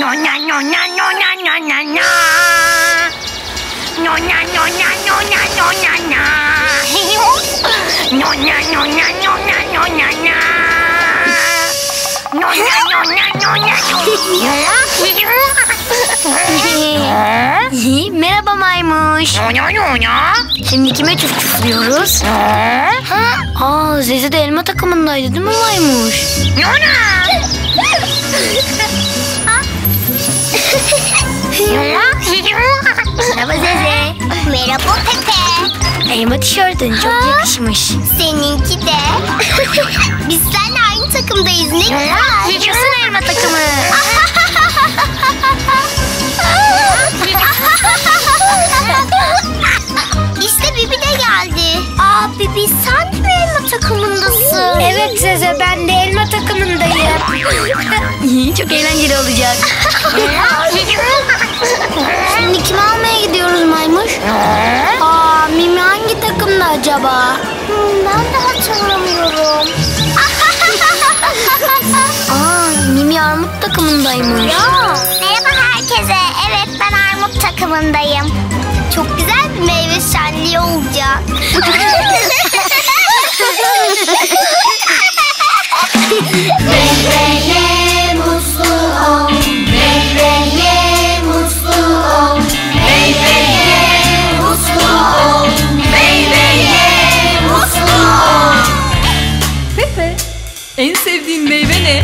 No na no na no na na na na. No na no na no na no na na. No na no na no na no na na. No na no na no na Merhaba maymuş. no. No na Şimdi kime çuf çufluyoruz? Aa Zeze de elma takımındaydı değil mi maymuş? no na. Merhaba Zeze. Merhaba Pepe. Elma tişörtün çok yakışmış. Seninki de. Biz seninle aynı takımdayız. Ne güzel. Yaşasın elma takımı. işte Bibi de geldi. Aa Bibi sen de mi elma takımındasın? Evet Zeze ben de elma takımındayım. Çok eğlenceli olacak. Şimdi kimi almaya gidiyoruz maymuş? Aa Mimi hangi takımda acaba? Hmm, ben de hatırlamıyorum. Aa Mimi armut takımındaymış. Merhaba herkese. Evet ben armut takımındayım. Çok güzel bir meyve şenliği olacak. Meyveye mutlu ol. Meyveye mutlu ol. Meyveye mutlu ol. Meyveye mutlu ol. Pepe, en sevdiğin meyve ne?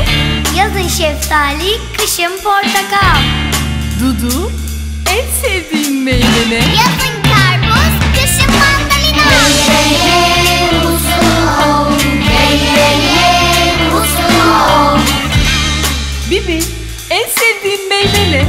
Yazın şeftali, kışın portakal. Dudu, en sevdiğin meyve ne? Bibi, en sevdiğin meyve ne?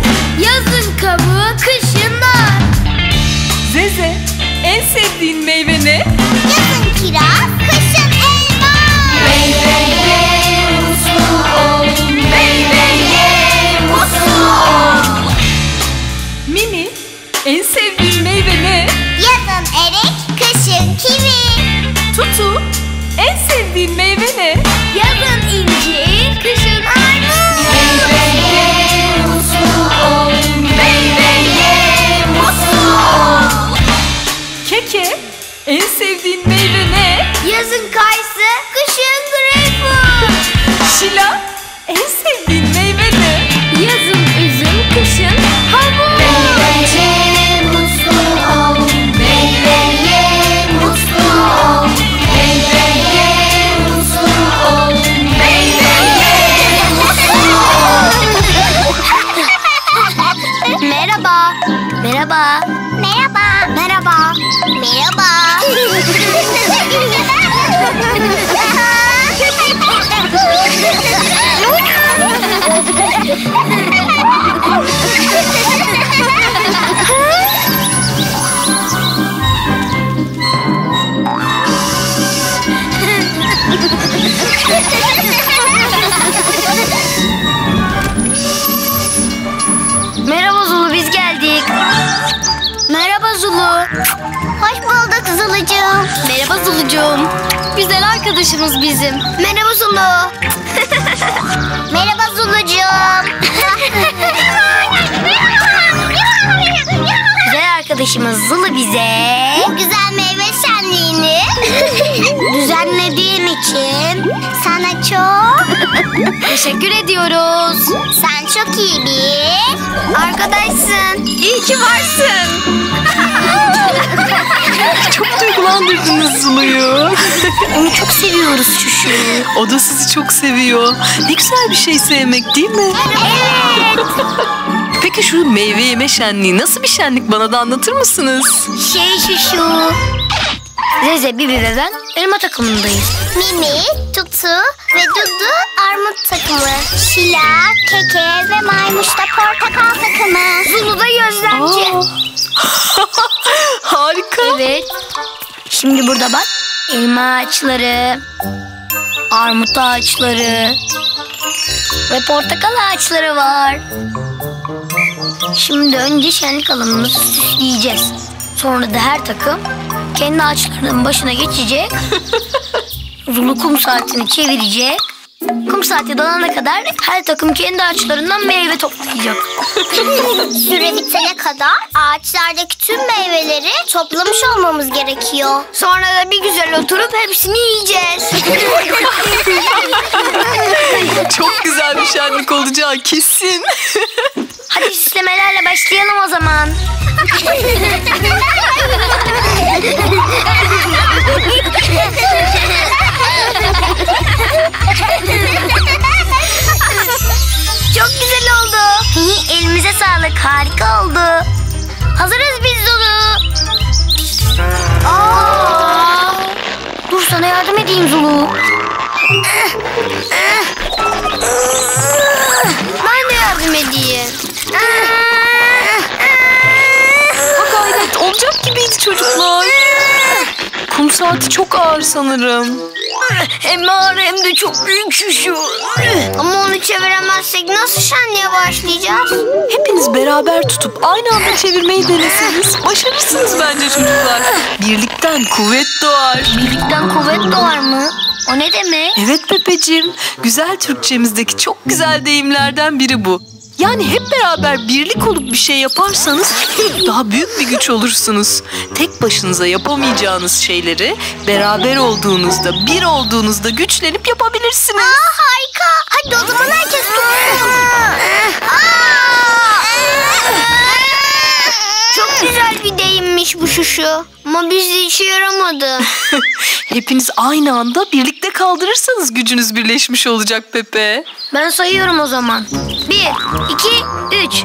Arkadaşımız bizim. Merhaba Zulu. Merhaba Zulucuğum. Güzel arkadaşımız Zulu bize Bu güzel meyve şenliğini düzenlediğin için sana çok teşekkür ediyoruz. sen çok iyi bir Arkadaşsın. İyi ki varsın. Çok duygulandırdınız Zulu'yu. Onu çok seviyoruz Şuşu. O da sizi çok seviyor. Ne güzel bir şey sevmek değil mi? Evet. Peki şu meyve yeme şenliği nasıl bir şenlik bana da anlatır mısınız? Şey Şuşu. Zeze, Bibi ve ben elma takımındayız. Mimi, Tutu ve Dudu armut takımı. Şila, Keke ve Maymuş da portakal takımı. Zulu da gözlemci. Harika. Evet. Şimdi burada bak. Elma ağaçları, armut ağaçları ve portakal ağaçları var. Şimdi önce şenlik alanımızı süsleyeceğiz. Sonra da her takım kendi ağaçlarının başına geçecek. Zulu kum saatini çevirecek. Kum saati dolana kadar her takım kendi ağaçlarından meyve toplayacak. Süre bitene kadar ağaçlardaki tüm meyveleri toplamış olmamız gerekiyor. Sonra da bir güzel oturup hepsini yiyeceğiz. Çok güzel bir şenlik olacak kesin. Hadi süslemelerle başlayalım o zaman. Çok güzel oldu. Elimize sağlık. Harika oldu. Hazırız biz Zulu. Aa! Dur sana yardım edeyim Zulu. Ben de yardım edeyim. Gayret olacak gibiydi çocuklar. Kum saati çok ağır sanırım. Hem ağır hem de çok büyük şu şu. Ama onu çeviremezsek nasıl şenliğe başlayacağız? Hepiniz beraber tutup aynı anda çevirmeyi deneseniz başarırsınız bence çocuklar. Birlikten kuvvet doğar. Birlikten kuvvet doğar mı? O ne demek? Evet Pepeciğim, güzel Türkçemizdeki çok güzel deyimlerden biri bu. Yani hep beraber birlik olup bir şey yaparsanız daha büyük bir güç olursunuz. Tek başınıza yapamayacağınız şeyleri beraber olduğunuzda, bir olduğunuzda güçlenip yapabilirsiniz. Harika. Hadi o zaman herkes tutsun. Çok güzel bir deyimmiş bu şuşu. Ama bizde işe yaramadı. Hepiniz aynı anda birlikte kaldırırsanız gücünüz birleşmiş olacak Pepe. Ben sayıyorum o zaman. Bir, iki, üç.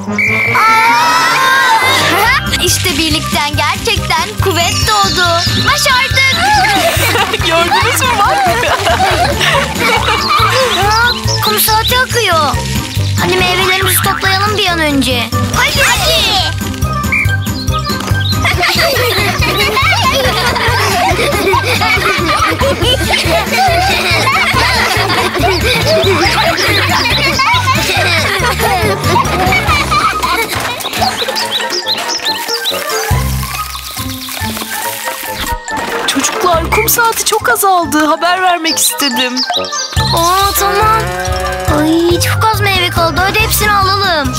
işte birlikten gerçekten kuvvet doğdu. Başardık. Gördünüz mü bak? Kum saati akıyor. Hadi meyvelerimizi toplayalım bir an önce. Hadi. Hadi. Çocuklar kum saati çok azaldı. Haber vermek istedim. Aa tamam. Ay çok az meyve kaldı. Hadi hepsini alalım.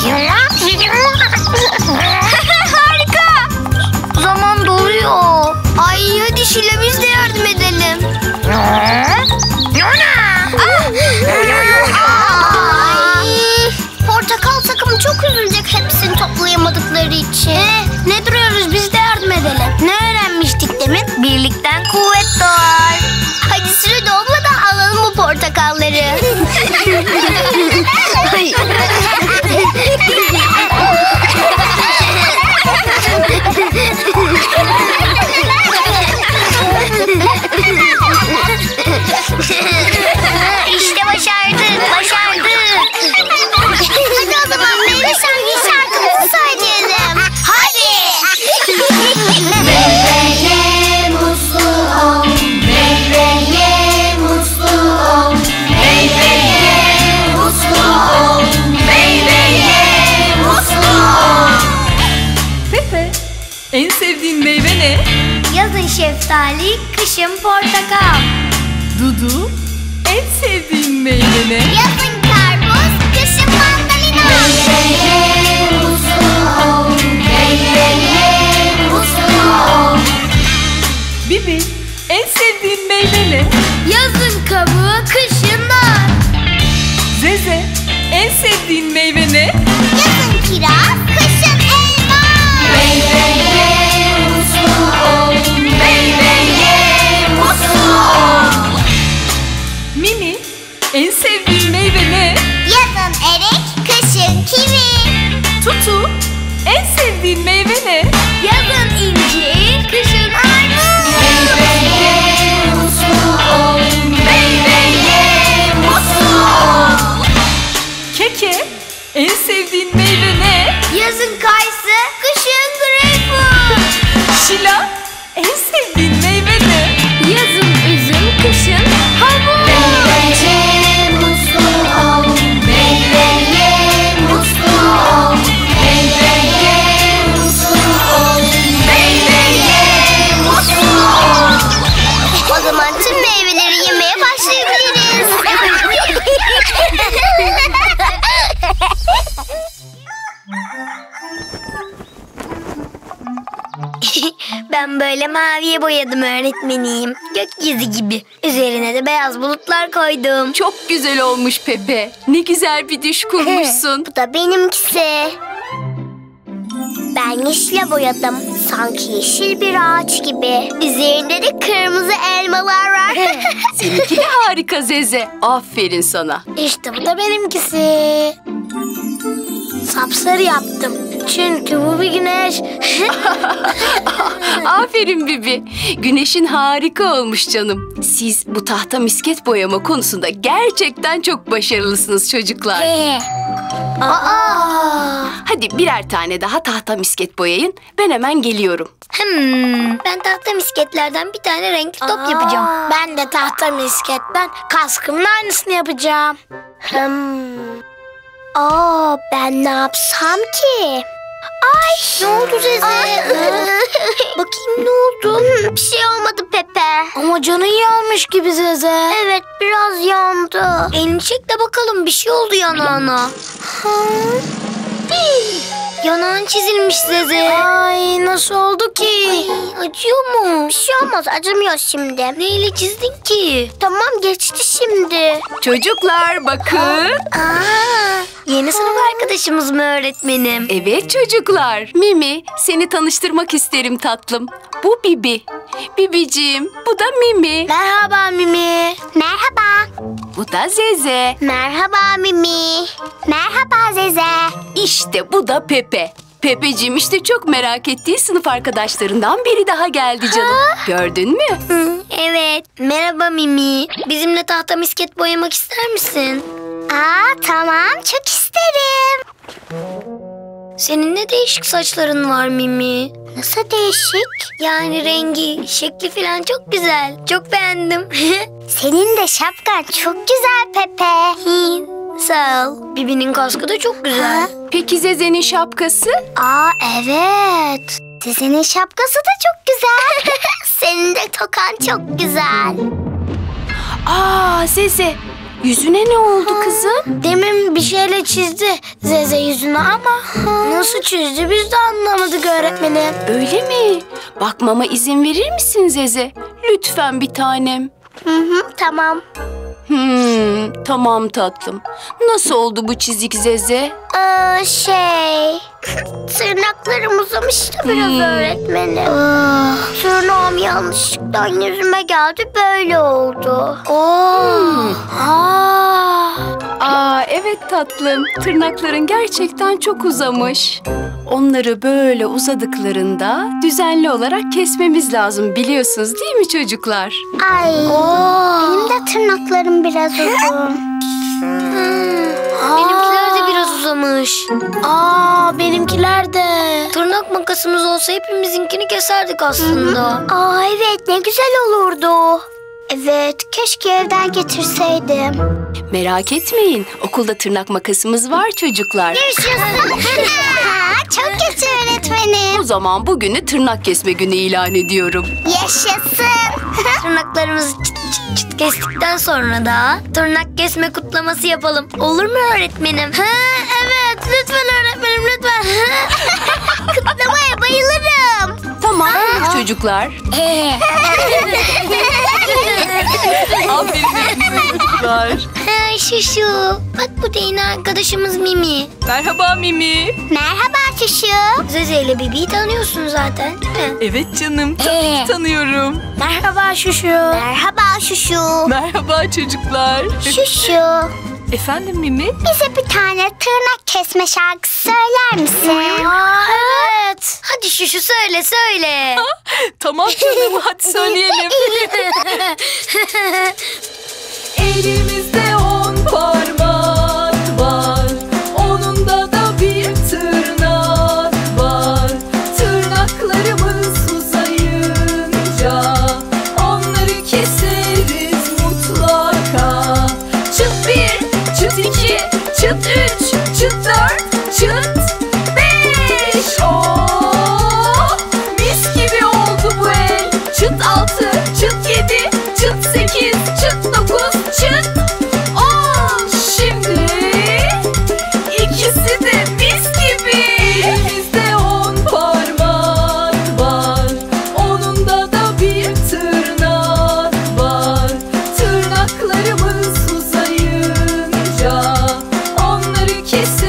En sevdiğin meyve ne? Yazın şeftali, kışın portakal. Dudu, en sevdiğin meyve ne? Yazın karpuz, kışın mandalina. Ol, meyveye mutlu ol. Bibi, en sevdiğin meyve ne? Yazın kabuğu, kışın nar. Zeze, en sevdiğin meyve ne? Yazın kiraz, en sevdiğin meyve ne? Yazın incir, kışın armut. Meyveye mutlu ol, meyveye mutlu ol. Keke, en sevdiğin meyve ne? Yazın kayısı, kışın greyfurt. Şila, en sevdiğin böyle maviye boyadım öğretmenim. Gökyüzü gibi. Üzerine de beyaz bulutlar koydum. Çok güzel olmuş Pepe. Ne güzel bir düş kurmuşsun. Bu da benimkisi. Ben yeşile boyadım. Sanki yeşil bir ağaç gibi. Üzerinde de kırmızı elmalar var. Seninki de harika Zeze. Aferin sana. İşte bu da benimkisi. Sapsarı yaptım. Çünkü bu bir güneş. Aferin Bibi. Güneşin harika olmuş canım. Siz bu tahta misket boyama konusunda gerçekten çok başarılısınız çocuklar. Aa. Hadi birer tane daha tahta misket boyayın. Ben hemen geliyorum. Hmm, ben tahta misketlerden bir tane renkli top yapacağım. Ben de tahta misketten kaskımın aynısını yapacağım. Hmm. Aa, ben ne yapsam ki? Ay Ne oldu Zeze? Bakayım ne oldu? Bir şey olmadı Pepe. Ama canın yanmış gibi Zeze. Evet biraz yandı. Elini çek de bakalım bir şey oldu yanağına. Yanağın çizilmiş Zeze. Ay nasıl oldu ki? acıyor mu? Bir şey olmaz acımıyor şimdi. Neyle çizdin ki? Tamam geçti şimdi. Çocuklar bakın. Aa, yeni sınıf arkadaşımız mı öğretmenim? Evet çocuklar. Mimi seni tanıştırmak isterim tatlım. Bu Bibi. Bibiciğim bu da Mimi. Merhaba Mimi. Merhaba. Bu da Zeze. Merhaba Mimi. Merhaba Zeze. İşte bu da Pepe. Pepeciğim işte çok merak ettiği sınıf arkadaşlarından biri daha geldi canım. Gördün mü? Evet. Merhaba Mimi. Bizimle tahta misket boyamak ister misin? Aa tamam çok isterim. Senin ne değişik saçların var Mimi. Nasıl değişik? Yani rengi, şekli falan çok güzel. Çok beğendim. Senin de şapkan çok güzel Pepe. Sağ ol. Bibi'nin kaskı da çok güzel. Peki Zeze'nin şapkası? Aa evet. Zeze'nin şapkası da çok güzel. Senin de tokan çok güzel. Aa Zeze. Yüzüne ne oldu kızım? Demin bir şeyle çizdi Zeze yüzünü ama nasıl çizdi biz de anlamadık öğretmenim. Öyle mi? Bakmama izin verir misin Zeze? Lütfen bir tanem. Hı hı tamam. Hmm, tamam tatlım. Nasıl oldu bu çizik Zeze? Ee, şey... Tırnaklarım uzamıştı biraz Hmm. öğretmenim. Tırnağım yanlışlıkla yüzüme geldi böyle oldu. Oo. Aa. Aa evet tatlım. Tırnakların gerçekten çok uzamış. Onları böyle uzadıklarında düzenli olarak kesmemiz lazım biliyorsunuz değil mi çocuklar? Ay Oo. benim de tırnaklarım biraz uzun. Benimkiler de biraz uzamış. Aa benimkiler de. Tırnak makasımız olsa hepimizinkini keserdik aslında. Aa evet ne güzel olurdu. Evet keşke evden getirseydim. Merak etmeyin. Okulda tırnak makasımız var çocuklar. Çok kötü öğretmenim. O zaman bugünü tırnak kesme günü ilan ediyorum. Yaşasın. Tırnaklarımızı çıt çıt çıt kestikten sonra da tırnak kesme kutlaması yapalım. Olur mu öğretmenim? Ha, evet lütfen öğretmenim lütfen. Kutlamaya bayılırım. Tamam çocuklar. Aferin hepinize çocuklar. ha, şu şu. Bak bu da arkadaşımız Mimi. Merhaba Mimi. Merhaba Şuşu. Zeze ile Bibi'yi tanıyorsun zaten değil mi? Evet canım tabii ki tanıyorum. Merhaba Şuşu. Merhaba Şuşu. Merhaba çocuklar. Şuşu. Efendim Mimi? Bize bir tane tırnak kesme şarkısı söyler misin? Şuşu söyle söyle. Tamam canım hadi söyleyelim. Elimizde kiss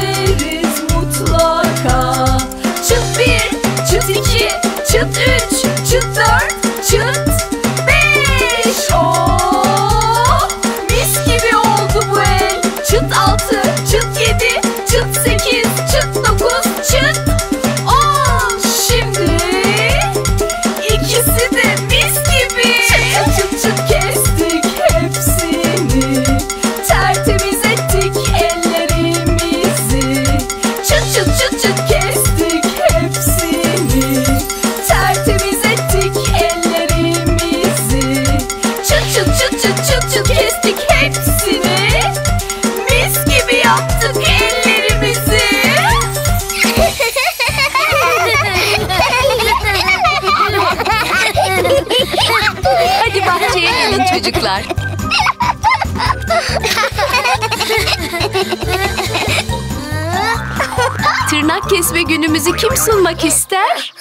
kesme günümüzü kim sunmak ister?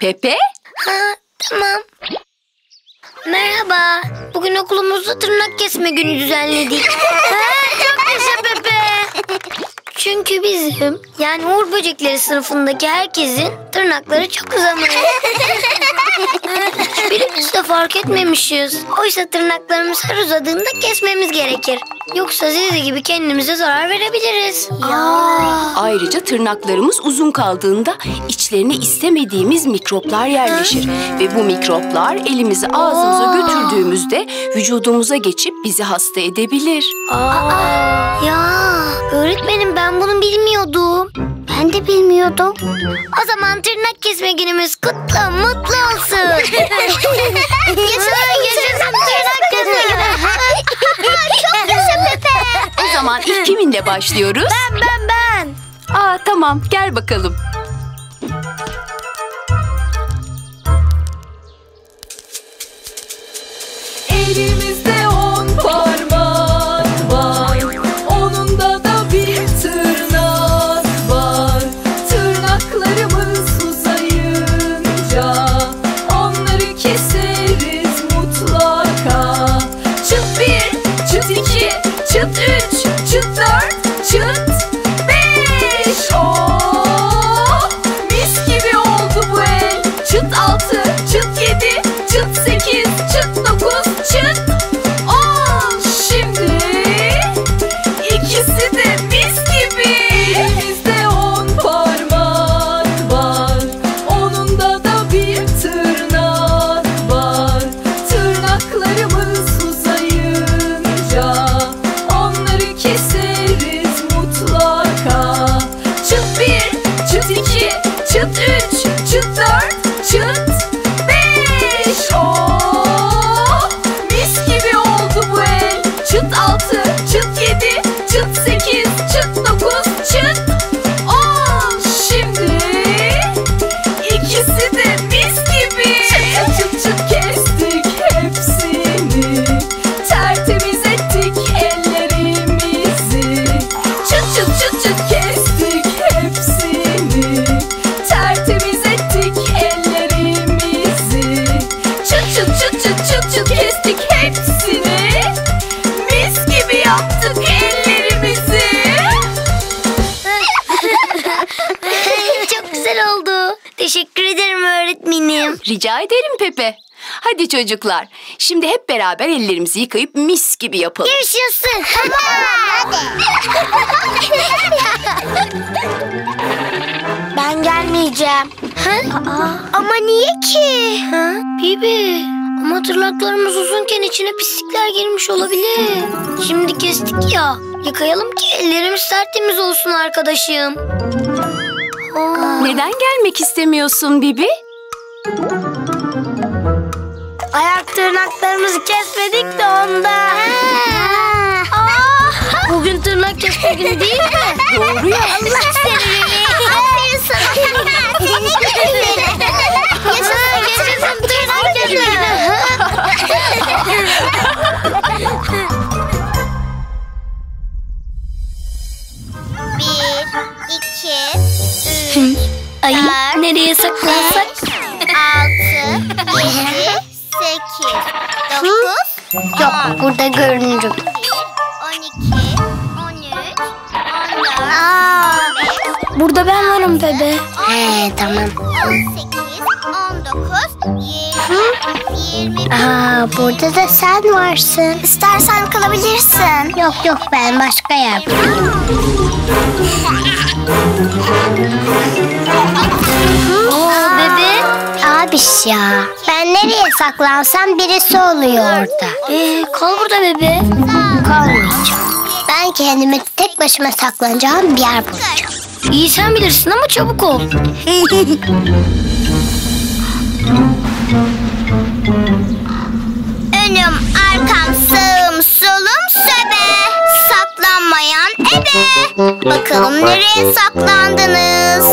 Pepe? Ha, tamam. Merhaba. Bugün okulumuzda tırnak kesme günü düzenledik. ha, çok yaşa Pepe. Çünkü bizim yani Uğur Böcekleri sınıfındaki herkesin tırnakları çok uzamış. Hiçbirimiz de fark etmemişiz. Oysa tırnaklarımız her uzadığında kesmemiz gerekir. Yoksa Zizi gibi kendimize zarar verebiliriz. Ya. Ayrıca tırnaklarımız uzun kaldığında içlerine istemediğimiz mikroplar yerleşir. Ve bu mikroplar elimizi ağzımıza götürdüğümüzde vücudumuza geçip bizi hasta edebilir. Aa, ya öğretmenim ben bunu bilmiyordum. Ben de bilmiyordum. O zaman tırnak kesme günümüz kutlu mutlu olsun. yaşasın yaşasın tırnak zaman ilk kiminle başlıyoruz? Ben ben ben. Aa tamam gel bakalım. Öğretmenim. Rica ederim Pepe. Hadi çocuklar, şimdi hep beraber ellerimizi yıkayıp mis gibi yapalım. Yaşasın. ben gelmeyeceğim. Ha? Ama niye ki? Ha? Bibi. Ama tırnaklarımız uzunken içine pislikler girmiş olabilir. Şimdi kestik ya. Yıkayalım ki ellerimiz tertemiz olsun arkadaşım. Aa, Neden gelmek istemiyorsun Bibi? Ayak tırnaklarımızı kesmedik de ondan. Aa, bugün tırnak kesme günü değil mi? Doğru ya. Allah seni. Aferin sana. Seni götürelim. Yaşasın yaşasın tırnak kesme. Bir, iki, üç, Ay Dört, nereye saklansak? Yedi, sekiz, dokuz, Yok burada görünürüm. on iki, on üç, on dört, on beş, Burada ben varım bebe. He tamam. on sekiz, on dokuz, yirmi, yirmi. Aa burada da sen varsın. İstersen kalabilirsin. Yok yok ben başka yer. Oo bebe. Babiş ya. Ben nereye saklansam birisi oluyor orada. Ee, kal burada bebe. Kalmayacağım. Ben kendimi tek başıma saklanacağım bir yer bulacağım. İyi sen bilirsin ama çabuk ol. Önüm, arkam, sağım, solum söbe. Saklanmayan ebe. Bakalım nereye saklandınız?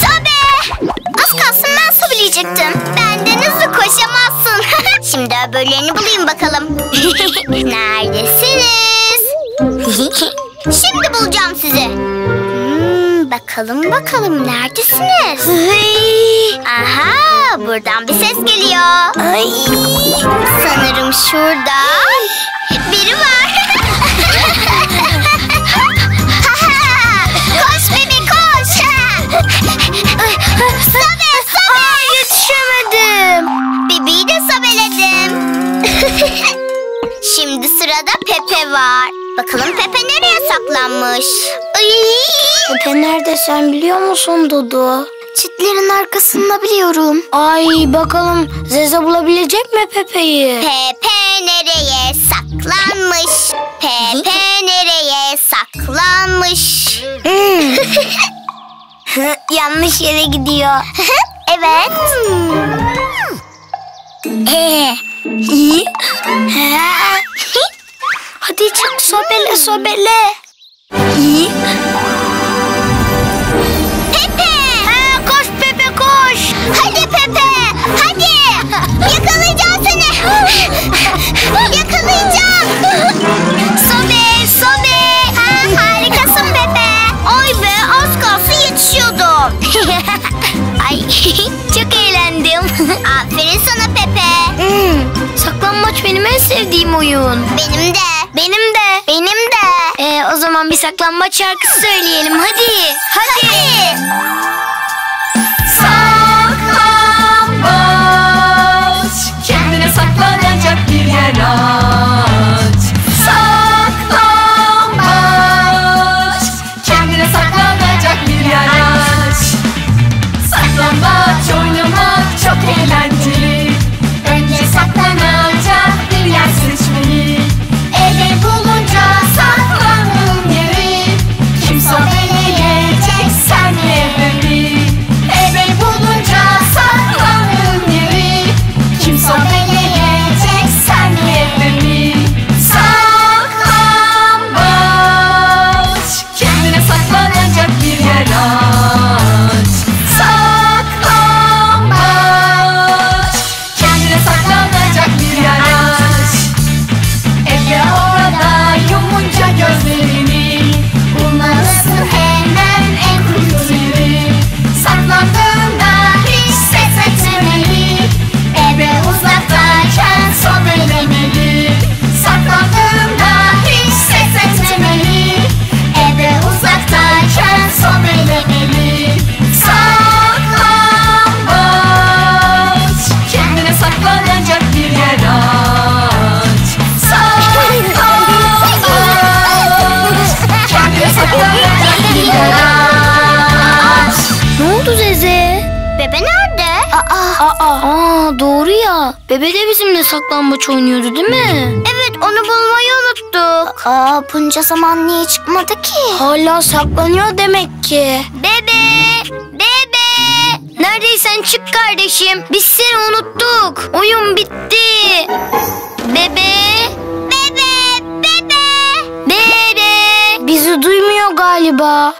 Sobe! Az kalsın ben sobeleyecektim. Benden hızlı koşamazsın. Şimdi öbürlerini bulayım bakalım. Neredesiniz? Şimdi bulacağım sizi. Hmm, bakalım bakalım neredesiniz? Aha buradan bir ses geliyor. Ay. Sanırım şurada biri var. Sobe sobe. yetişemedim. Bebeği de sobeledim. Şimdi sırada Pepe var. Bakalım Pepe nereye saklanmış? Pepe nerede sen biliyor musun Dudu? Çitlerin arkasında biliyorum. Ay bakalım Zeze bulabilecek mi Pepe'yi? Pepe nereye saklanmış? Pepe nereye saklanmış? Yanlış yere gidiyor. evet. Ee. Hadi çık sobele sobele. Pepe! Ha, koş Pepe koş. Hadi Pepe! Hadi! Yakalayacağım seni! Yakalayacağım! Ay çok eğlendim. Aferin sana Pepe. Hmm, saklanmaç benim en sevdiğim oyun. Benim de. Benim de. Benim de. Ee, o zaman bir saklanmaç şarkısı söyleyelim hadi. Hadi. Saklambaç Kendine saklanacak bir yer aç Bebe de bizimle saklambaç oynuyordu değil mi? Evet onu bulmayı unuttuk. Aa bunca zaman niye çıkmadı ki? Hala saklanıyor demek ki. Bebe! Bebe! Neredeysen çık kardeşim. Biz seni unuttuk. Oyun bitti. Bebe. Bebe! Bebe! Bebe. Bizi duymuyor galiba.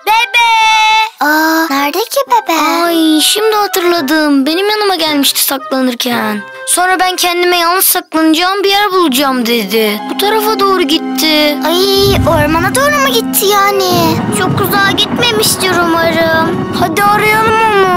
Nerede ki bebe? Ay şimdi hatırladım. Benim yanıma gelmişti saklanırken. Sonra ben kendime yalnız saklanacağım bir yer bulacağım dedi. Bu tarafa doğru gitti. Ay ormana doğru mu gitti yani? Çok uzağa gitmemiştir umarım. Hadi arayalım onu.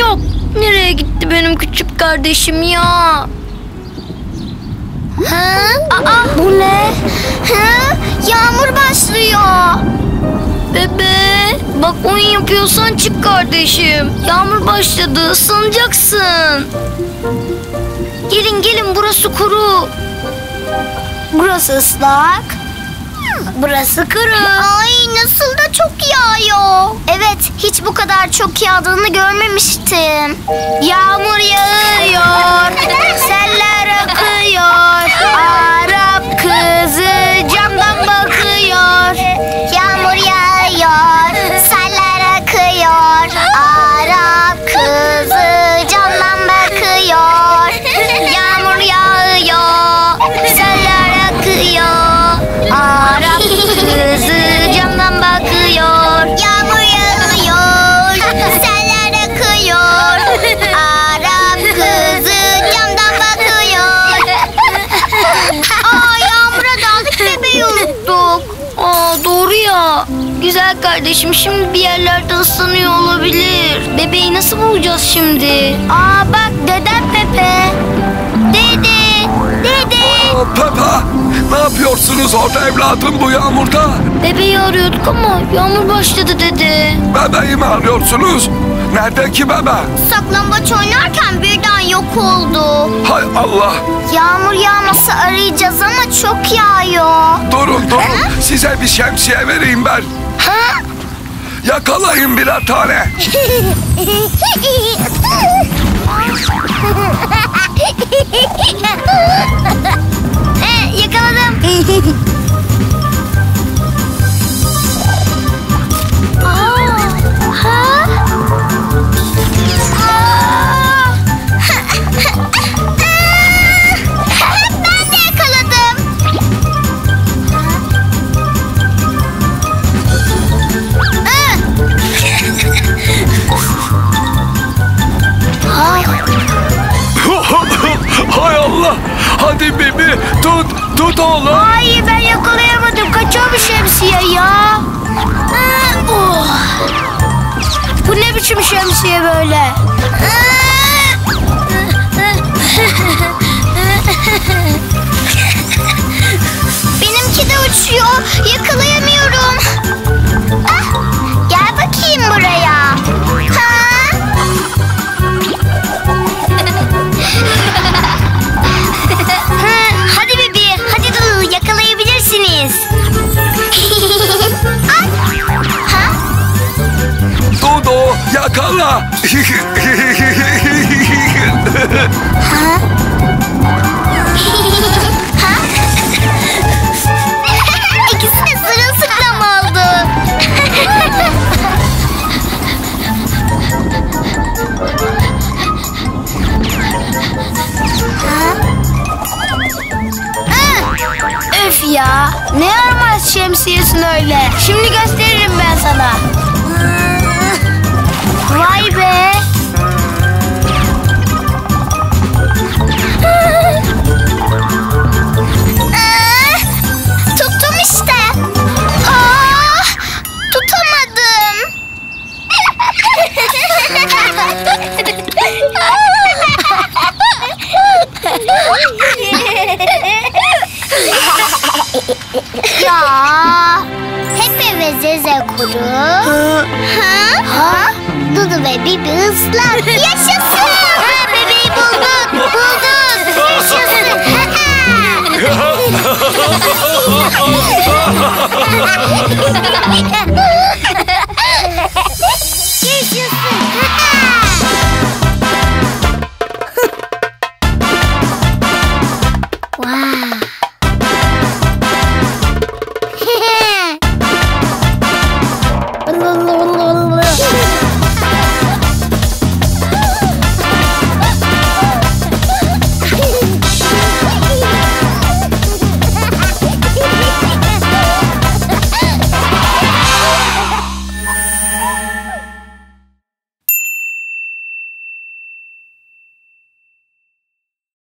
Yok. Nereye gitti benim küçük kardeşim ya? Ha? Aa bu ne? Ha? Yağmur başlıyor. Bebe. Bak oyun yapıyorsan çık kardeşim. Yağmur başladı ıslanacaksın. Gelin gelin burası kuru. Burası ıslak. Burası kuru. Ay nasıl da çok yağıyor. Evet hiç bu kadar çok yağdığını görmemiştim. Yağmur yağıyor. Seller akıyor. Arap kızı camdan bakıyor. Yağmur yağıyor, seller akıyor. Arap kızı camdan bakıyor. Yağmur yağıyor. Seller akıyor. Kızı camdan bakıyor. Yağmur yağıyor, seller akıyor. Arap kızı camdan bakıyor. Aa yağmura daldık bebeği unuttuk. Aa doğru ya. Güzel kardeşim şimdi bir yerlerde ıslanıyor olabilir. Bebeği nasıl bulacağız şimdi? Aa bak dedem Pepe. Dede. Dede. Aa, Peppa, ne yapıyorsunuz orada evladım bu yağmurda? Bebeği arıyorduk ama yağmur başladı dedi. Bebeği mi arıyorsunuz? Nerede ki bebe? Saklambaç oynarken birden yok oldu. Hay Allah, Yağmur yağması arayacağız ama çok yağıyor. durun durun. Size bir şemsiye vereyim ben. Yakalayın birer tane. Yakaladım. şemsiye böyle? Yakala. İkisi de sırılsıklam oldu. Öf ya, ne yaramaz şemsiyesin öyle. Şimdi gösteririm ben sana. Aa, tuttum işte. Tutamadım. ya Pepe ve Zeze kuru. Ha? Ha? Dudu ve Bibi ıslak. Yaşasın. Ha, bebeği bulduk. Bulduk. oh.